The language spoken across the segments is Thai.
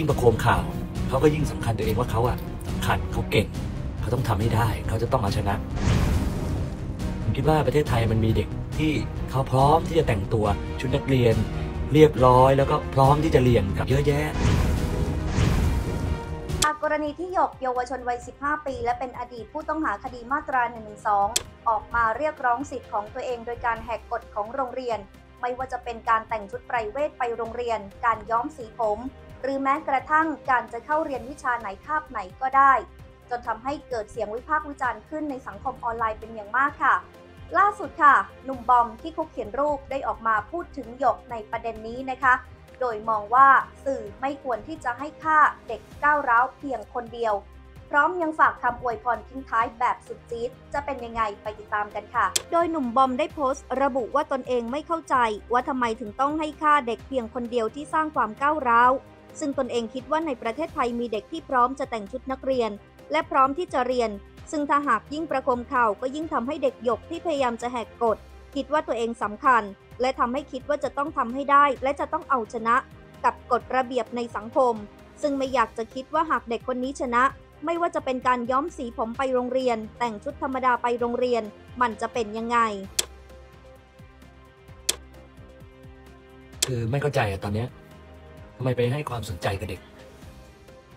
ยิ่งประโคมข่าว เขาก็ยิ่งสำคัญตัวเองว่าเขาอะสำคัญเขาเก่ง เขาต้องทำให้ได้ เขาจะต้องเอาชนะผมคิดว่าประเทศไทยมันมีเด็กที่เขาพร้อมที่จะแต่งตัวชุดนักเรียน เรียบร้อย แล้วก็พร้อมที่จะเรียนกับเยอะแยะกกรณีที่หยกเยาวชนวัย 15 ปี และเป็นอดีตผู้ต้องหาคดีมาตรา 112 ออกมาเรียกร้องสิทธิ์ของตัวเอง โดยการแหกกฎของโรงเรียน ไม่ว่าจะเป็นการแต่งชุดไพรเวทไปโรงเรียน การย้อมสีผม หรือแม้กระทั่งการจะเข้าเรียนวิชาไหนคาบไหนก็ได้ จนทำให้เกิดเสียงวิพากษ์วิจารณ์ขึ้นในสังคมออนไลน์เป็นอย่างมากค่ะ ล่าสุดค่ะ หนุ่มบอมที่คุกเขียนรูปได้ออกมาพูดถึงหยกในประเด็นนี้นะคะ โดยมองว่าสื่อไม่ควรที่จะให้ค่าเด็กก้าวร้าวเพียงคนเดียว พร้อมยังฝากคำอวยพรทิ้งท้ายแบบสุดจี๊ดจะเป็นยังไงไปติดตามกันค่ะ โดยหนุ่มบอมได้โพสต์ ระบุว่าตนเองไม่เข้าใจ ว่าทำไมถึงต้องให้ค่าเด็กเพียงคนเดียวที่สร้างความก้าวร้าว ซึ่งตนเองคิดว่าในประเทศไทยมีเด็กที่พร้อมจะแต่งชุดนักเรียน และพร้อมที่จะเรียน ซึ่งถ้าหากยิ่งประคมข่าวก็ยิ่งทำให้เด็กหยกที่พยายามจะแหกกฎ คิดว่าตัวเองสำคัญ และทำให้คิดว่าจะต้องทำให้ได้ และจะต้องเอาชนะ กับกฎระเบียบในสังคม ซึ่งไม่อยากจะคิดว่าหากเด็กคนนี้ชนะ ไม่ว่าจะเป็นการย้อมสีผมไปโรงเรียน แต่งชุดธรรมดาไปโรงเรียน มันจะเป็นยังไงคือไม่เข้าใจอะตอนเนี้ย ทำไมไปให้ความสนใจกับเด็ก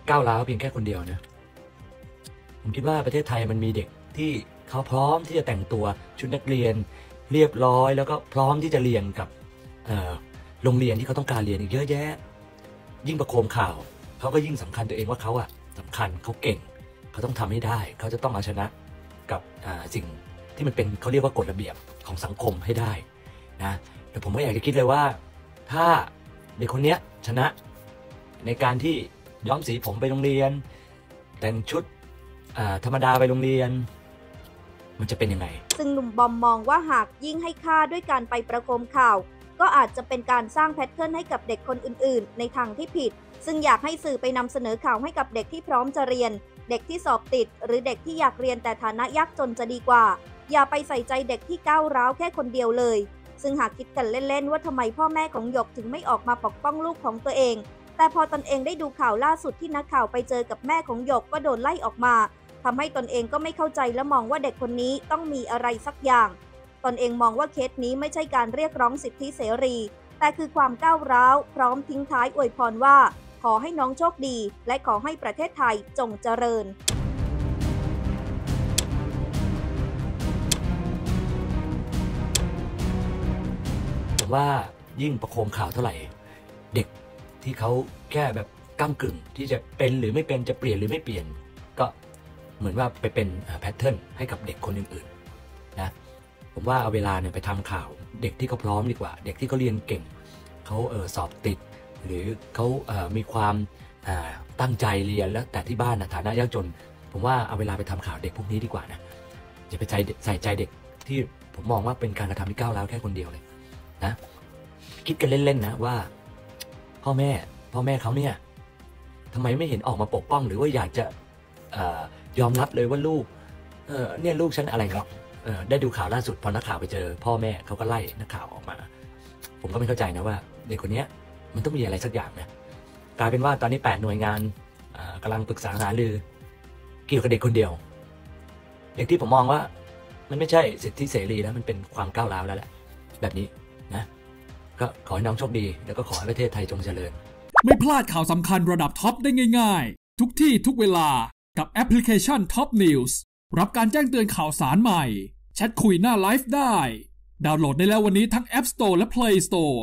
ก้าวร้าวเพียงแค่คนเดียวนะผมคิดว่าประเทศไทยมันมีเด็กที่เขาพร้อมที่จะแต่งตัวชุดนักเรียน เรียบร้อย แล้วก็พร้อมที่จะเรียนกับโรงเรียนที่เขาต้องการเรียนอีกเยอะแยะ ยิ่งประโคมข่าวเขาก็ยิ่งสำคัญตัวเองว่าเขาอะสำคัญเขาเก่งเขาต้องทำให้ได้ เขาจะต้องเอาชนะกับสิ่งที่มันเป็นเขาเรียกว่ากฎระเบียบของสังคมให้ได้นะแต่ผมก็อยากจะคิดเลยว่า ถ้า เด็กคนเนี้ยชนะในการที่ย้อมสีผมไปโรงเรียน แต่งชุดธรรมดาไปโรงเรียน มันจะเป็นยังไง ซึ่งหนุ่มบอมมองว่าหากยิ่งให้ค่าด้วยการไปประโคมข่าว ก็อาจจะเป็นการสร้างแพทเทิร์นให้กับเด็กคนอื่น ๆ ในทางที่ผิด ซึ่งอยากให้สื่อไปนำเสนอข่าวให้กับเด็กที่พร้อมจะเรียน เด็กที่สอบติด หรือเด็กที่อยากเรียนแต่ฐานะยากจนจะดีกว่า อย่าไปใส่ใจเด็กที่ก้าวร้าวแค่คนเดียวเลย ซึ่งหากคิดกันเล่นๆว่าทำไมพ่อแม่ของหยกถึงไม่ออกมาปกป้องลูกของตัวเอง แต่พอตนเองได้ดูข่าวล่าสุดที่นักข่าวไปเจอกับแม่ของหยกก็โดนไล่ออกมาทำให้ตนเองก็ไม่เข้าใจและมองว่าเด็กคนนี้ต้องมีอะไรสักอย่าง ตนเองมองว่าเคสนี้ไม่ใช่การเรียกร้องสิทธิเสรี แต่คือความก้าวร้าว พร้อมทิ้งท้ายอวยพรว่า ขอให้น้องโชคดี และขอให้ประเทศไทยจงเจริญ ว่ายิ่งประโคมข่าวเท่าไหร่ เด็กที่เขาแค่แบบก้ากึ่งที่จะเป็นหรือไม่เป็นจะเปลี่ยนหรือไม่เปลี่ยน ก็เหมือนว่าไปเป็นแพทเทิร์นให้กับเด็กคนอื่นๆนะผมว่าเอาเวลาเนี่ยไปทำข่าว เด็กที่เขาพร้อมดีกว่า เด็กที่เขาเรียนเก่งเขาเออสอบติด หรือเขาเออมีความอ่าตั้งใจเรียนแล้วแต่ที่บ้านนะฐานะยากจน ผมว่าเอาเวลาไปทำข่าวเด็กพวกนี้ดีกว่านะอย่าไปใส่ใจเด็กที่ผมมองว่าเป็นการกระทำที่ก้าวร้าวแค่คนเดียวเลย นะคิดกันเล่นๆนะว่า พ่อแม่ พ่อแม่เขาเนี่ยทำไมไม่เห็นออกมาปกป้อง หรือว่าอยากจะอยอมรับเลยว่าลูกเออเนี่ยลูกฉันอะไรเนาะได้ดูข่าวล่าสุดพอนักข่าวไปเจอ พ่อแม่เขาก็ไล่นักข่าวออกมา ผมก็ไม่เข้าใจนะว่าเด็กคนนี้มันต้องมีอะไรสักอย่างนะกลายเป็นว่าตอนนี้แปดหน่วยงานอ่ากำลังปรึกษาหารือเกี่ยวกับเด็กคนเดียวเด็กที่ผมมองว่า มันไม่ใช่สิทธิเสรีแล้วมันเป็นความก้าวร้าวแล้วแหละแบบนี้ ก็ขอให้น้องโชคดี แล้วก็ขอให้ประเทศไทยจงเจริญ ไม่พลาดข่าวสำคัญระดับท็อปได้ง่าย ๆ ทุกที่ทุกเวลากับแอปพลิเคชัน Top News รับการแจ้งเตือนข่าวสารใหม่แชทคุยหน้าไลฟ์ได้ ดาวน์โหลดได้แล้ววันนี้ทั้ง App Store และ Play Store